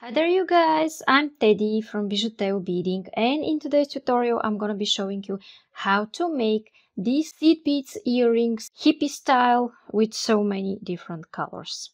Hi there you guys, I'm Teddy from Bijuteo Beading and in today's tutorial I'm gonna be showing you how to make these seed beads earrings hippie style with so many different colors.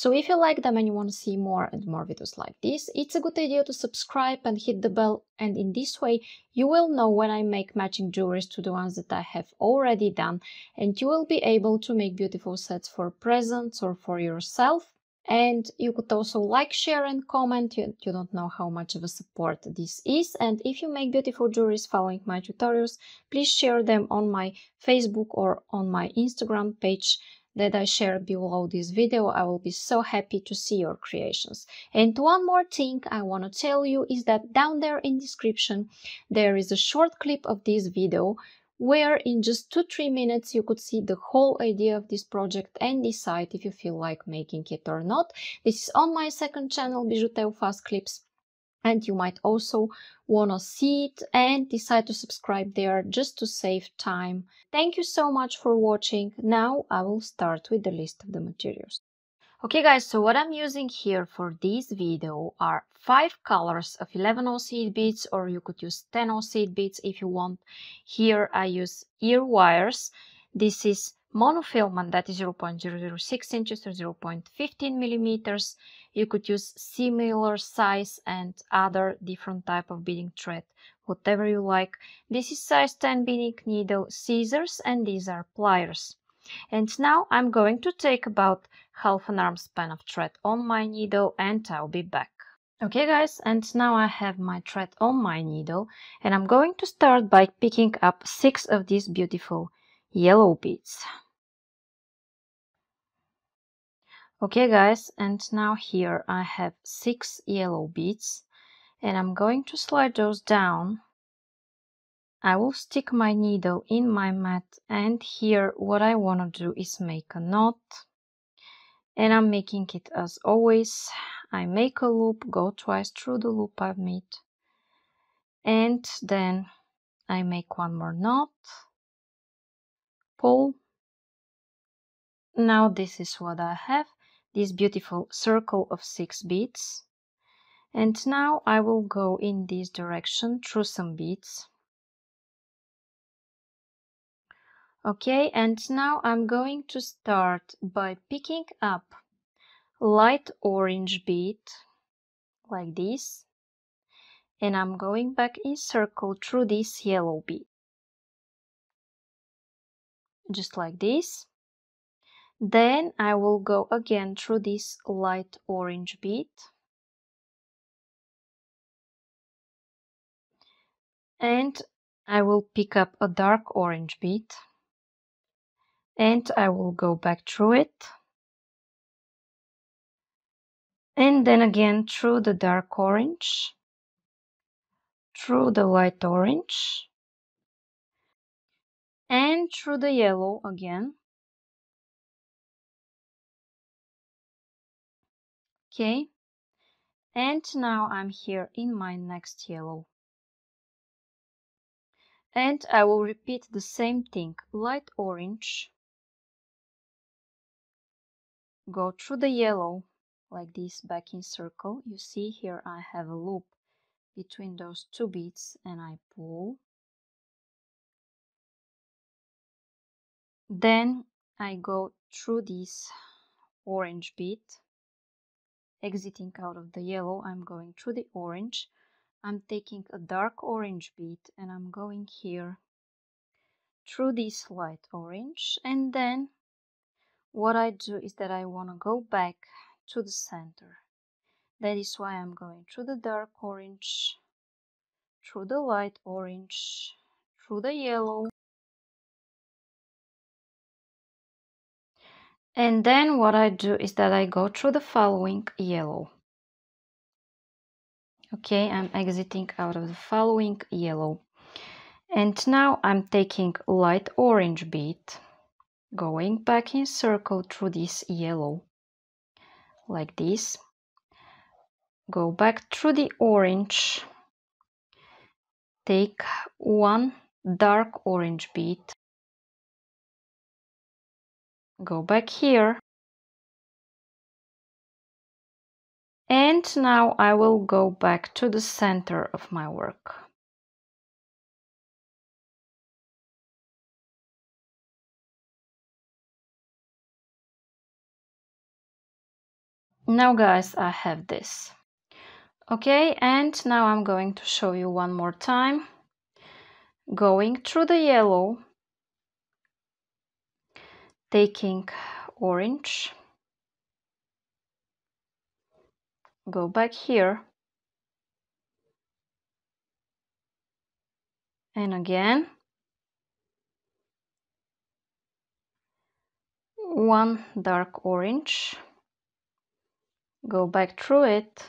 So if you like them and you want to see more and more videos like this, it's a good idea to subscribe and hit the bell and in this way you will know when I make matching jewelries to the ones that I have already done and you will be able to make beautiful sets for presents or for yourself. And you could also like, share and comment. You, you don't know how much of a support this is. And if you make beautiful jewelries following my tutorials, please share them on my Facebook or on my Instagram page that I share below this video. I will be so happy to see your creations. And one more thing I want to tell you is that down there in description there is a short clip of this video where in just 2-3 minutes you could see the whole idea of this project and decide if you feel like making it or not. This is on my second channel, Bijuteo Fast Clips and you might also want to see it and decide to subscribe there just to save time. Thank you so much for watching. Now I will start with the list of the materials. Okay guys, so what I'm using here for this video are 5 colors of 11 seed beads or you could use 10 seed beads if you want. Here I use ear wires. This is monofilament that is 0.006 inches or 0.15 millimeters. You could use similar size and other different type of beading thread, whatever you like. This is size 10 beading needle, scissors, and these are pliers. And now I'm going to take about half an arm span of thread on my needle and I'll be back. Okay guys, and now I have my thread on my needle and I'm going to start by picking up six of these beautiful yellow beads. Okay guys, and now here I have six yellow beads and I'm going to slide those down. I will stick my needle in my mat and here what I want to do is make a knot and I'm making it as always. I make a loop, go twice through the loop I've made and then I make one more knot pull. Now this is what I have, this beautiful circle of six beads. And now I will go in this direction through some beads. Okay, and now I'm going to start by picking up light orange bead like this and I'm going back in circle through this yellow bead just like this. Then I will go again through this light orange bead. And I will pick up a dark orange bead. And I will go back through it. And then again through the dark orange. Through the light orange and through the yellow again. Okay, and now I'm here in my next yellow. And I will repeat the same thing, light orange, go through the yellow like this back in circle. You see here I have a loop between those two beads and I pull Then I go through this orange bead, exiting out of the yellow, I'm going through the orange. I'm taking a dark orange bead and I'm going here through this light orange and then what I do is that I want to go back to the center. That is why I'm going through the dark orange, through the light orange, through the yellow, And then what I do is that I go through the following yellow. Okay, I'm exiting out of the following yellow. And now I'm taking light orange bead, going back in circle through this yellow, like this. Go back through the orange, take one dark orange bead, go back here and now I will go back to the center of my work. Now guys, I have this. Okay, and now I'm going to show you one more time. Going through the yellow, taking orange, go back here, and again, one dark orange, go back through it,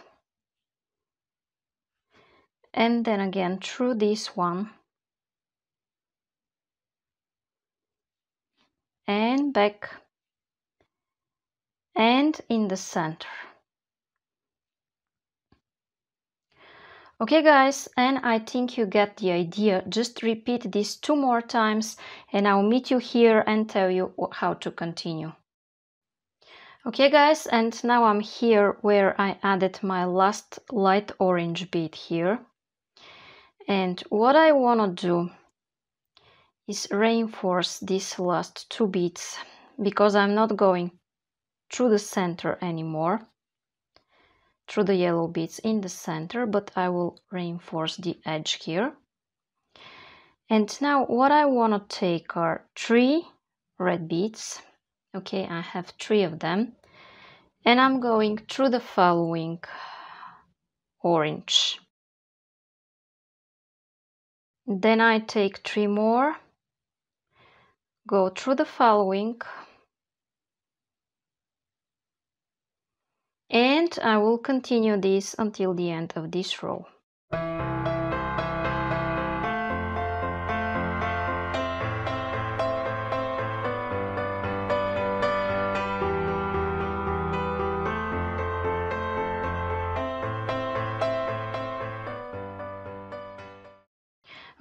and then again through this one and back and in the center. Okay guys and I think you get the idea. Just repeat this two more times and I'll meet you here and tell you how to continue. Okay guys and now I'm here where I added my last light orange bead here. And what I want to do is reinforce these last two beads because I'm not going through the center anymore through the yellow beads in the center but I will reinforce the edge here. And now what I want to take are three red beads okay I have three of them. And I'm going through the following orange. Then I take three more, go through the following, and I will continue this until the end of this row.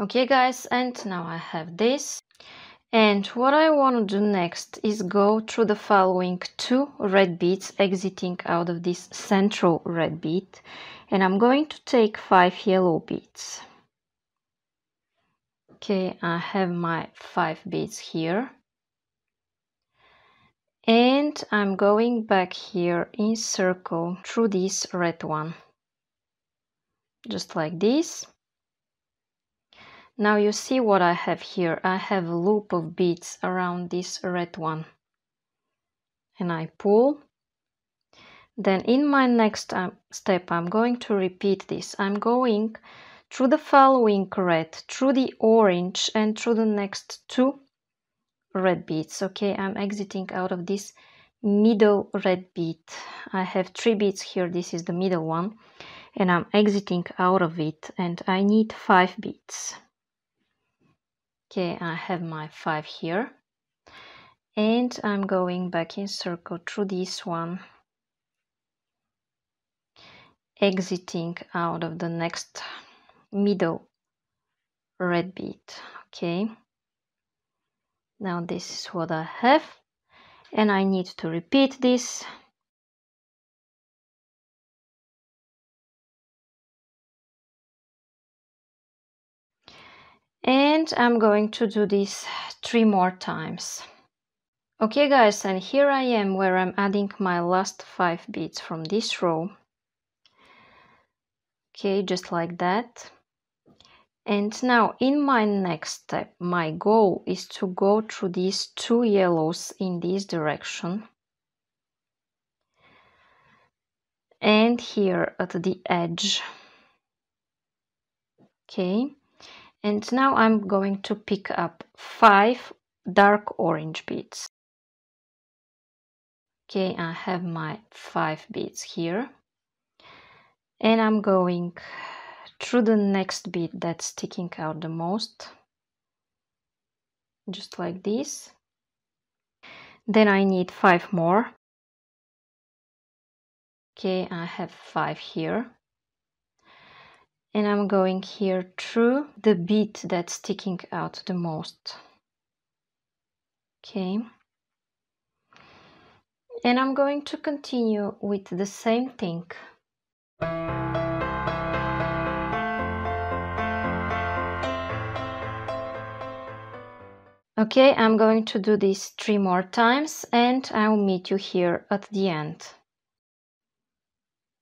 okay guys and now I have this and what I want to do next is go through the following two red beads exiting out of this central red bead. And I'm going to take five yellow beads. Okay I have my five beads here. And I'm going back here in circle through this red one. Just like this now you see what I have here. I have a loop of beads around this red one. And I pull. Then in my next um, step, I'm going to repeat this. I'm going through the following red, through the orange, and through the next two red beads. Okay, I'm exiting out of this middle red bead. I have three beads here. This is the middle one. And I'm exiting out of it. And I need five beads okay I have my five here. And I'm going back in circle through this one. Exiting out of the next middle red bead okay. Now this is what I have. And I need to repeat this and I'm going to do this three more times. Okay guys, and here I am where I'm adding my last five beads from this row. Okay, just like that. And now in my next step, my goal is to go through these two yellows in this direction. And here at the edge. Okay and now I'm going to pick up five dark orange beads. Okay I have my five beads here. And I'm going through the next bead that's sticking out the most. Just like this. Then I need five more. Okay I have five here and I'm going here through the bead that's sticking out the most okay and I'm going to continue with the same thing. Okay, I'm going to do this three more times and I'll meet you here at the end.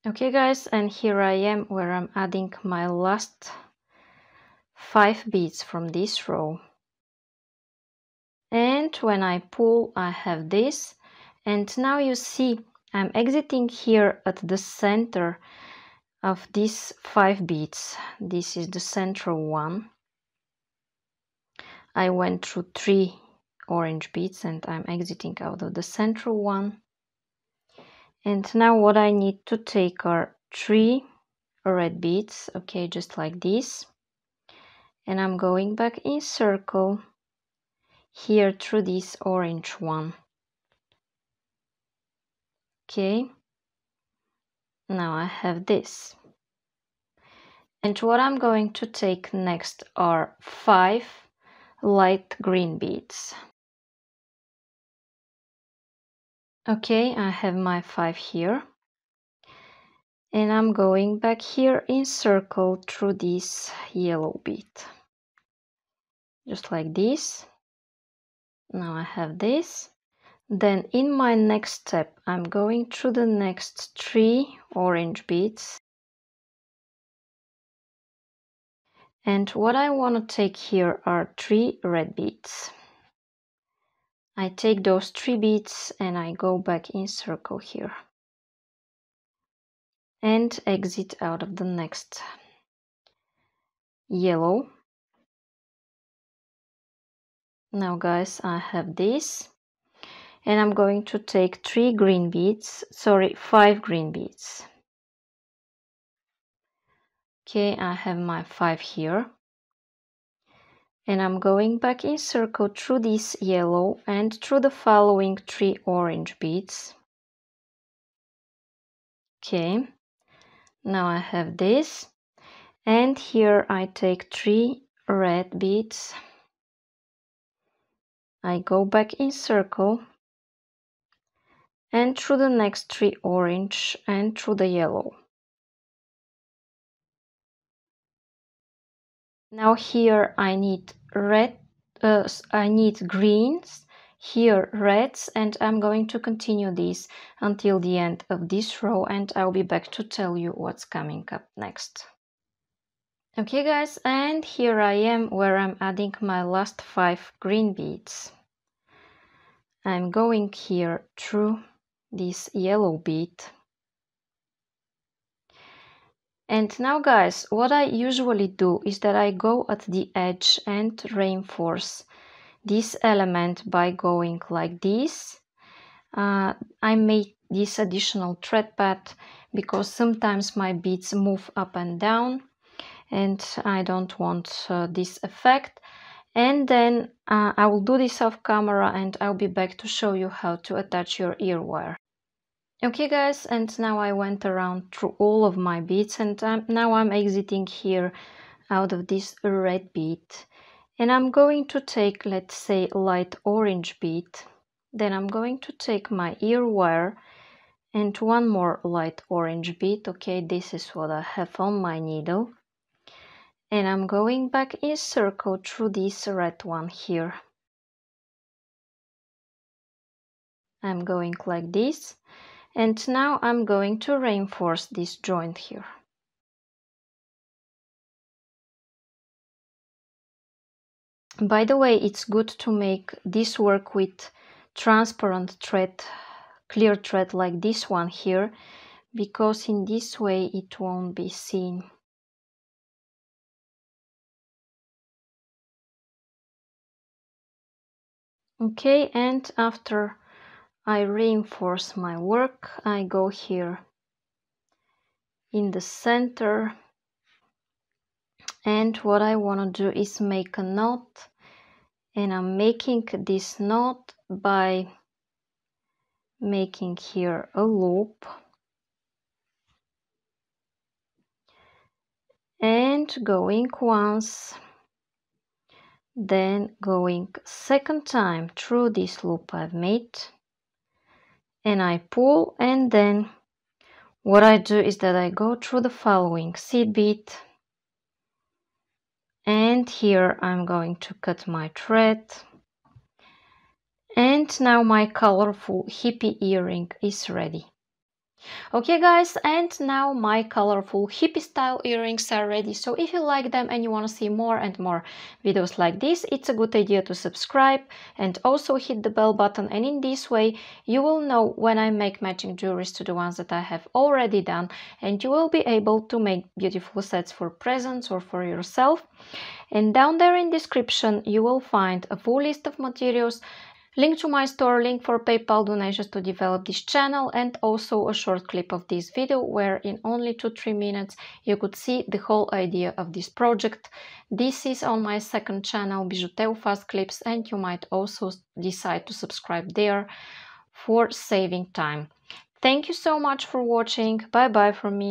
Okay guys, and here I am where I'm adding my last five beads from this row. And when I pull, I have this. And now you see I'm exiting here at the center of these five beads. This is the central one I went through three orange beads and I'm exiting out of the central one. And now what I need to take are three red beads, okay, just like this. And I'm going back in circle here through this orange one. Okay, now I have this. And what I'm going to take next are five light green beads. Okay, I have my five here. And I'm going back here in circle through this yellow bead. Just like this. Now I have this. Then in my next step, I'm going through the next three orange beads And what I want to take here are three red beads. I take those three beads and I go back in circle here. And exit out of the next yellow. Now guys, I have this. And I'm going to take three green beads, sorry, five green beads. Okay, I have my 5 here. And I'm going back in circle through this yellow and through the following three orange beads. Okay, now I have this. And here I take three red beads. I go back in circle and through the next three orange and through the yellow. Now here I need red, uh, I need greens, here reds, and I'm going to continue this until the end of this row and I'll be back to tell you what's coming up next. Okay guys, and here I am where I'm adding my last five green beads. I'm going here through this yellow bead and now guys, what I usually do is that I go at the edge and reinforce this element by going like this. Uh, I make this additional thread path because sometimes my beads move up and down and I don't want uh, this effect. And then uh, I will do this off camera and I'll be back to show you how to attach your ear wire. Okay guys, and now I went around through all of my beads and I'm, now I'm exiting here out of this red bead. And I'm going to take, let's say, light orange bead. Then I'm going to take my ear wire and one more light orange bead. Okay, this is what I have on my needle. And I'm going back in circle through this red one here. I'm going like this and now I'm going to reinforce this joint here. By the way, it's good to make this work with transparent thread, clear thread like this one here, because in this way it won't be seen. Okay, and after I reinforce my work. I go here in the center. And what I want to do is make a knot and I'm making this knot by making here a loop. And going once then going second time through this loop I've made and I pull and then what I do is that I go through the following seed bead and here I'm going to cut my thread and now my colorful hippie earring is ready. Okay guys, and now my colorful hippie style earrings are ready. So if you like them and you want to see more and more videos like this, it's a good idea to subscribe and also hit the bell button. And in this way, you will know when I make matching jewelries to the ones that I have already done. And you will be able to make beautiful sets for presents or for yourself. And down there in description, you will find a full list of materials link to my store, link for PayPal donations to develop this channel and also a short clip of this video where in only 2-3 minutes you could see the whole idea of this project. This is on my second channel Bijuteo Fast Clips and you might also decide to subscribe there for saving time. Thank you so much for watching. Bye bye from me.